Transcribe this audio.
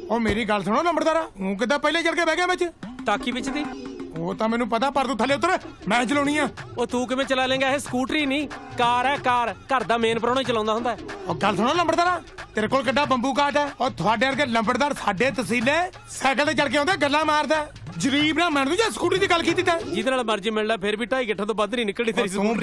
ਉਹ ਮੇਰੀ ਗੱਲ ਸੁਣੋ ਨੰਬਰਦਾਰਾ ਤੂੰ ਕਿੱਦਾਂ ਪਹਿਲੇ ਚੜ ਕੇ ਬਹਿ ਗਿਆ ਵਿੱਚ? ਟਾਕੀ ਵਿੱਚ ਦੀ? ਉਹ ਤਾਂ ਮੈਨੂੰ ਪਤਾ ਪਰ ਤੂੰ ਥੱਲੇ ਉਤਰ ਮੈਂ ਚਲਾਉਣੀ ਆ। ਉਹ ਤੂੰ ਕਿਵੇਂ ਚਲਾ ਲੇਗਾ? ਇਹ ਸਕੂਟਰੀ ਨਹੀਂ ਕਾਰ ਹੈ ਕਾਰ। ਘਰ ਦਾ ਮੇਨ ਪ੍ਰਾਹੁਣਾ ਚਲਾਉਂਦਾ ਹੁੰਦਾ। ਉਹ ਗੱਲ ਸੁਣੋ ਲੰਬੜਦਾਰਾ ਤੇਰੇ ਕੋਲ ਕਿੱਡਾ ਬੰਬੂ ਕਾਟ ਹੈ? ਉਹ ਤੁਹਾਡੇ ਵਰਗੇ ਲੰਬੜਦਾਰ ਸਾਡੇ ਤਸੀਲੇ ਸਾਈਕਲ ਤੇ ਚੜ ਕੇ ਆਉਂਦੇ ਗੱਲਾਂ ਮਾਰਦਾ ਜਰੀਬ ਨਾ ਮੈਨੂੰ ਜੇ ਸਕੂਟਰੀ ਦੀ ਗੱਲ ਕੀਤੀ ਤਾਂ। ਜਿਹਦੇ ਨਾਲ ਮਰਜ਼ੀ ਮਿਲ ਲੈ ਫਿਰ ਵੀ ਢਾਈ ਗਿੱਠਾਂ ਤੋਂ ਵੱਧ ਨਹੀਂ ਨਿਕਲਣੀ ਤੇਰੀ